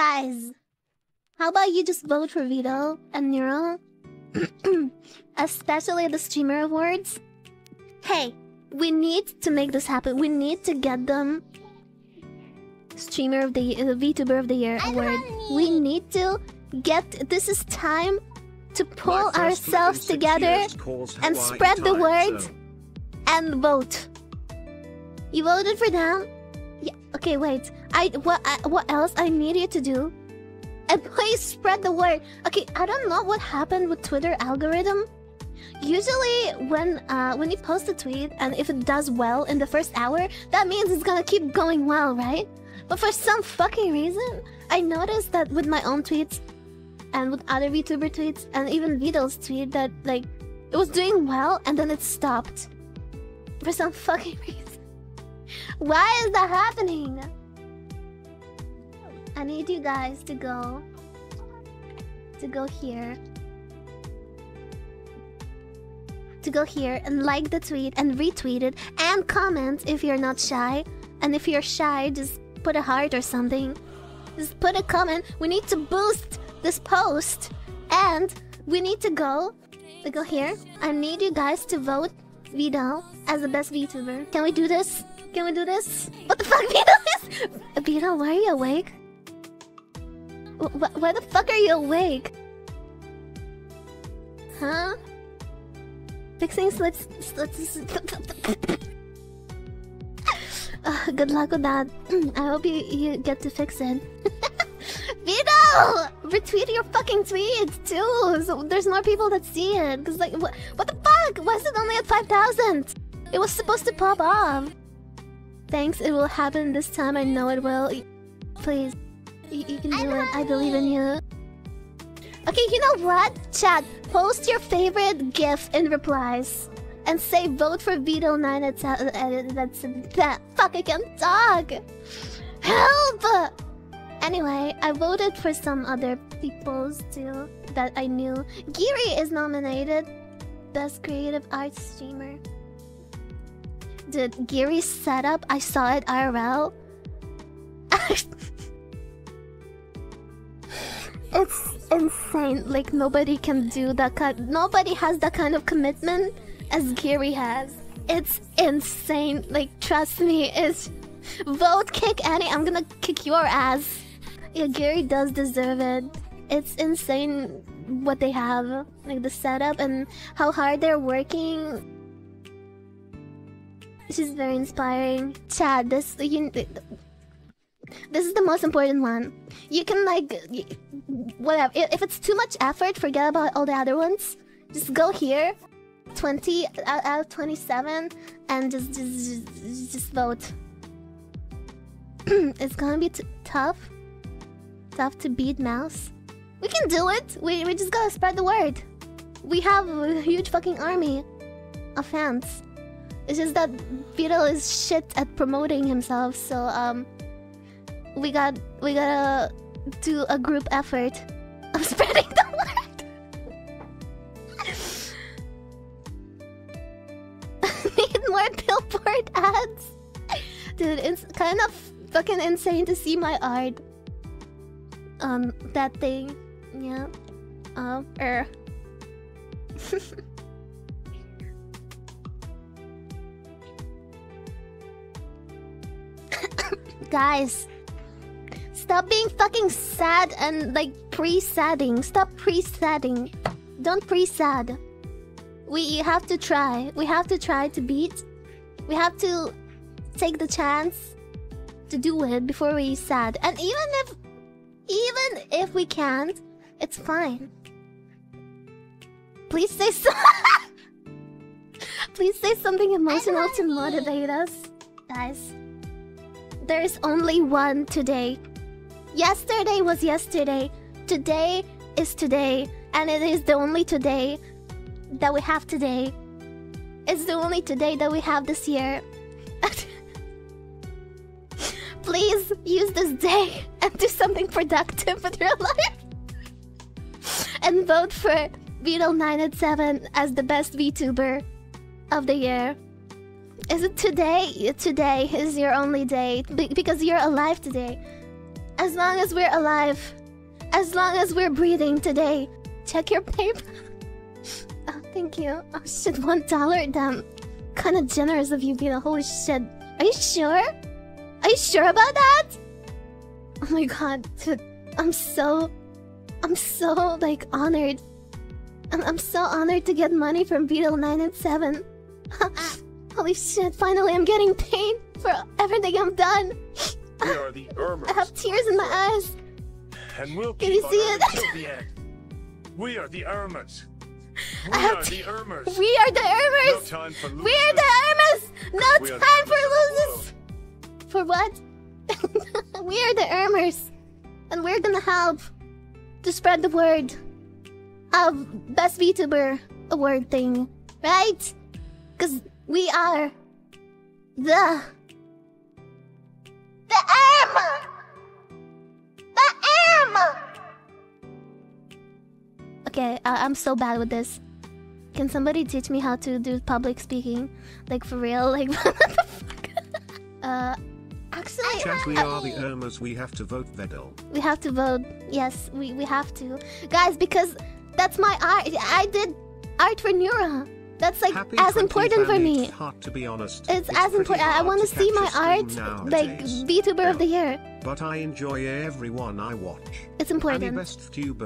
Guys, how about you just vote for Vedal and Neuro? Especially the streamer awards. Hey, we need to make this happen. We need to get them streamer of the year, the VTuber of the year award. We need to get. This is time to pull ourselves together and spread the word and vote. You voted for them? Yeah. Okay, wait. I what I, what else I need you to do? And please spread the word. Okay, I don't know what happened with Twitter algorithm. Usually, when uh, when you post a tweet and if it does well in the first hour, that means it's gonna keep going well, right? But for some fucking reason, I noticed that with my own tweets and with other VTuber tweets and even Vedal's tweet that like it was doing well and then it stopped for some fucking reason. Why is that happening? I need you guys to go to go here to go here and like the tweet and retweet it and comment if you're not shy. And if you're shy, just put a heart or something. Just put a comment. We need to boost this post. And we need to go. To go here. I need you guys to vote Vedal as the best VTuber. Can we do this? Can we do this? What the fuck, Vedal is? Vedal, why are you awake? Wh why the fuck are you awake? Huh? Fixing slips. slips uh, good luck with that. I hope you, you get to fix it. Vedal! Retweet your fucking tweets too, so there's more people that see it. Cause like, what, what the fuck? Why is it only at 5,000? It was supposed to pop off. Thanks, it will happen this time. I know it will. Please, you, you can do it. I believe in you. Okay, you know what? Chat, post your favorite GIF in replies. And say vote for Beetle9 at uh, that's that fuck I can't talk. Help! Anyway, I voted for some other people's too that I knew. Giri is nominated Best Creative Arts Streamer. Dude, Giri's setup, I saw it IRL. it's insane. Like nobody can do that kind. Nobody has that kind of commitment as Giri has. It's insane. Like trust me, it's vote kick Anny. I'm gonna kick your ass. Yeah, Giri does deserve it. It's insane what they have, like the setup and how hard they're working. Is very inspiring. Chad, this you, this is the most important one. You can like whatever. If it's too much effort, forget about all the other ones. Just go here, 20 out of 27, and just just just, just vote. it's gonna be tough, tough to beat Mouse. We can do it. We we just gotta spread the word. We have a huge fucking army of fans. It's just that Vedal is shit at promoting himself, so um, we got we gotta do a group effort of spreading the word. Need more billboard ads, dude. It's kind of fucking insane to see my art on that thing. Yeah. Um. Er. Guys, stop being fucking sad and like pre-sadding. Stop pre-sadding. Don't pre-sad. We have to try. We have to try to beat. We have to take the chance to do it before we sad. And even if even if we can't, it's fine. Please say so Please say something emotional to motivate us, guys. There's only one today. Yesterday was yesterday. Today is today. And it is the only today that we have today. It's the only today that we have this year. Please use this day and do something productive with your life. and vote for Vedal987 as the best VTuber of the year. Is it today? Today is your only day because you're alive today. As long as we're alive. As long as we're breathing today. Check your paper. oh, thank you. Oh shit, one dollar. Damn. Kinda generous of you, Vedal. Holy shit. Are you sure? Are you sure about that? Oh my god, dude. I'm so. I'm so, like, honored. I'm, I'm so honored to get money from Vedal 9 and 7. Holy shit, finally I'm getting paid for everything I've done. We are the Ermers. I have tears in my eyes. And we'll Can keep you on see it? till the end. We are the Ermers. We are the Ermers. We are the No Ermers! time for losers. we are the Ermers! No We time for Ermers of the losers! For what? we are the Ermers. And we're gonna help to spread the word of Best VTuber award thing. Right? Because we are the. The Ermer! The Ermer! Okay, I- I'm so bad with this. Can somebody teach me how to do public speaking? Like for real? Like what the fuck? Uh actually Chat, we are the Ermers. We have to vote Vedal. we have to vote. Yes, we, we have to. Guys, because that's my art. I did art for Neuro. That's like Happy as important for me. It's hard to be honest. It's, as important. I want to see my art stream like nowadays. VTuber of the year. But I enjoy everyone I watch. It's important.